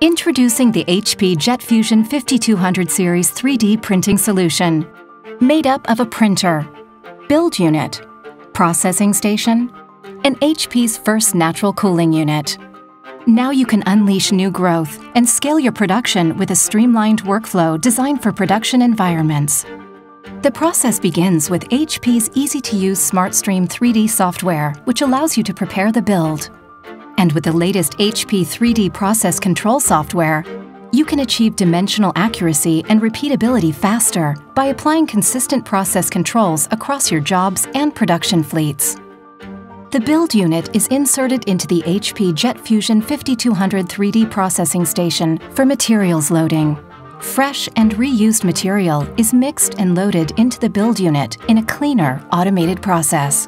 Introducing the HP JetFusion 5200 Series 3D printing solution. Made up of a printer, build unit, processing station, and HP's first natural cooling unit. Now you can unleash new growth and scale your production with a streamlined workflow designed for production environments. The process begins with HP's easy-to-use SmartStream 3D software, which allows you to prepare the build. And with the latest HP 3D process control software, you can achieve dimensional accuracy and repeatability faster by applying consistent process controls across your jobs and production fleets. The build unit is inserted into the HP JetFusion 5200 3D processing station for materials loading. Fresh and reused material is mixed and loaded into the build unit in a cleaner, automated process.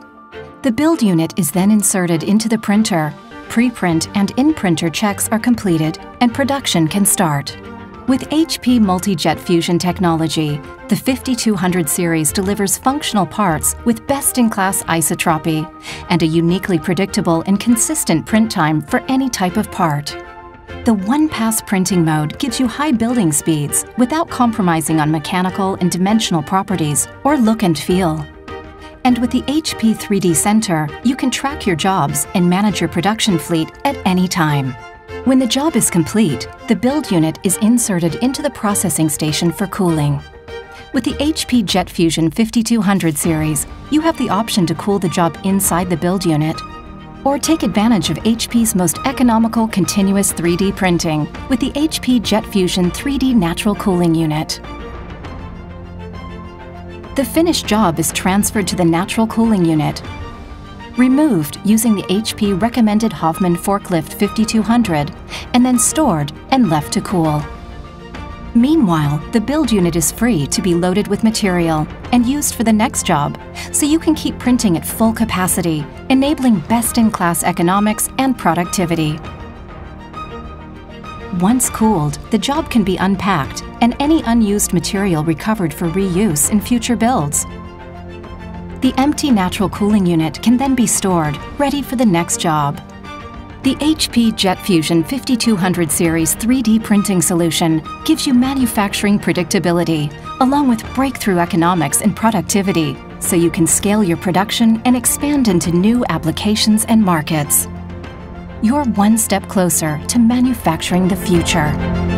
The build unit is then inserted into the printer. Preprint and in-printer checks are completed and production can start. With HP Multi-Jet Fusion technology, the 5200 series delivers functional parts with best-in-class isotropy and a uniquely predictable and consistent print time for any type of part. The one-pass printing mode gives you high building speeds without compromising on mechanical and dimensional properties or look and feel. And with the HP 3D Center, you can track your jobs and manage your production fleet at any time. When the job is complete, the build unit is inserted into the processing station for cooling. With the HP Jet Fusion 5200 series, you have the option to cool the job inside the build unit or take advantage of HP's most economical continuous 3D printing with the HP Jet Fusion 3D Natural Cooling Unit. The finished job is transferred to the Natural Cooling Unit, removed using the HP recommended Hovman Forklift 5200, and then stored and left to cool. Meanwhile, the build unit is free to be loaded with material and used for the next job, so you can keep printing at full capacity, enabling best-in-class economics and productivity. Once cooled, the job can be unpacked and any unused material recovered for reuse in future builds. The empty natural cooling unit can then be stored, ready for the next job. The HP JetFusion 5200 series 3D printing solution gives you manufacturing predictability, along with breakthrough economics and productivity, so you can scale your production and expand into new applications and markets. You're one step closer to manufacturing the future.